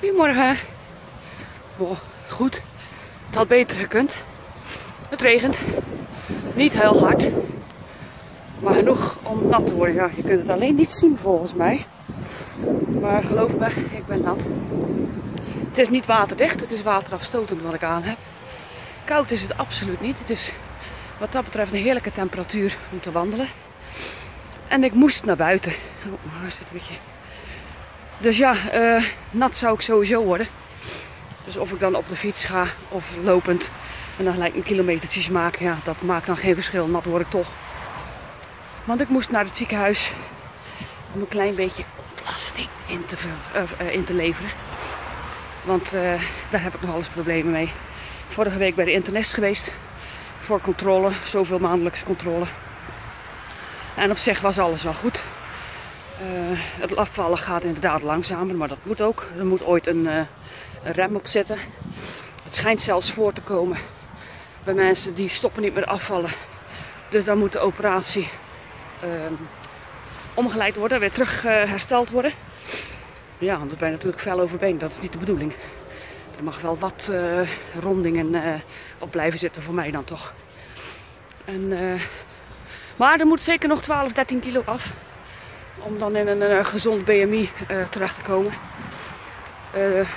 Goedemorgen. Goed. Het had beter gekund. Het regent. Niet heel hard. Maar genoeg om nat te worden. Ja, je kunt het alleen niet zien volgens mij. Maar geloof me, ik ben nat. Het is niet waterdicht, het is waterafstotend wat ik aan heb. Koud is het absoluut niet. Het is wat dat betreft een heerlijke temperatuur om te wandelen. En ik moest naar buiten. Oh, waar zit een beetje dus ja, uh, nat zou ik sowieso worden. Dus of ik dan op de fiets ga of lopend en dan gelijk een kilometertjes maken, ja, dat maakt dan geen verschil. Nat word ik toch. Want ik moest naar het ziekenhuis om een klein beetje ontlasting in te, uh, in te leveren. Want daar heb ik nog alles problemen mee. Vorige week bij de internist geweest voor controle, zoveel maandelijkse controle. En op zich was alles wel goed. Uh, het afvallen gaat inderdaad langzamer, maar dat moet ook. Er moet ooit een, uh, een, rem op zitten. Het schijnt zelfs voor te komen bij mensen die stoppen niet meer afvallen. Dus dan moet de operatie uh, omgeleid worden, weer terug eh, hersteld worden. Ja, want ben je natuurlijk fel overbeen, dat is niet de bedoeling. Er mag wel wat rondingen op blijven zitten voor mij dan toch. En, maar er moet zeker nog 12, 13 kilo af om dan in een, een gezond BMI uh, terecht te komen. Uh,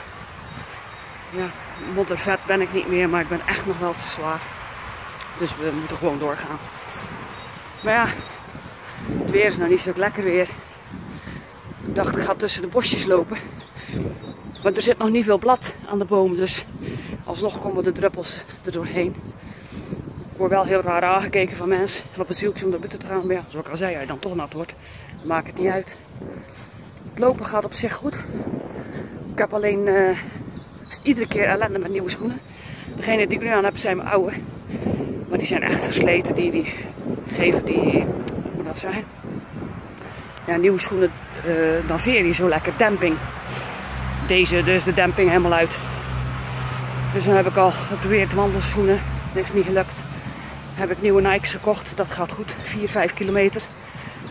ja, moddervet ben ik niet meer, maar ik ben echt nog wel te zwaar. Dus we moeten gewoon doorgaan. Maar ja, het weer is nou niet zo lekker weer. Ik dacht ik ga tussen de bosjes lopen. Maar er zit nog niet veel blad aan de boom, dus alsnog komen de druppels er doorheen. Ik word wel heel raar aangekeken van mensen. Wat bezielt je om naar buiten te gaan? Maar ja, zoals ik al zei, hij dan toch nat wordt maakt het niet uit. Het lopen gaat op zich goed. Ik heb alleen uh, iedere keer ellende met nieuwe schoenen. Degene die ik nu aan heb zijn mijn oude. Maar die zijn echt versleten. Die, die geven die, hoe dat zijn? Ja, nieuwe schoenen, uh, dan veer je zo lekker demping. Deze, dus de demping helemaal uit. Dus dan heb ik al geprobeerd wandelschoenen. Dat is niet gelukt. Heb ik nieuwe Nikes gekocht. Dat gaat goed. 4, 5 kilometer.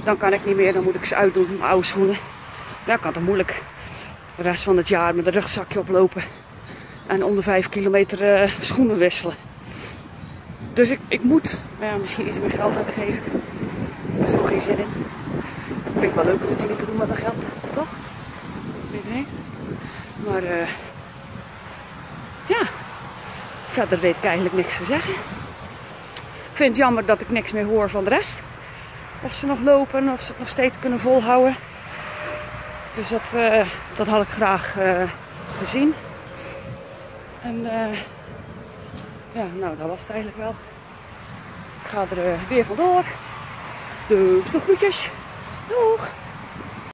Dan kan ik niet meer, dan moet ik ze uitdoen, mijn oude schoenen. Ja, kan toch moeilijk de rest van het jaar met een rugzakje oplopen. En onder 5 kilometer uh, schoenen wisselen. Dus ik, ik moet ja, misschien iets meer geld uitgeven. Daar is nog geen zin in. Ik vind het wel leuke dingen te doen met mijn geld, toch? Iedereen. Maar uh, ja, verder weet ik eigenlijk niks te zeggen. Vind het jammer dat ik niks meer hoor van de rest. Of ze nog lopen, of ze het nog steeds kunnen volhouden. Dus dat, uh, dat had ik graag uh, gezien. En uh, ja, nou dat was het eigenlijk wel. Ik ga er weer vandoor. Dus de groetjes. Doeg!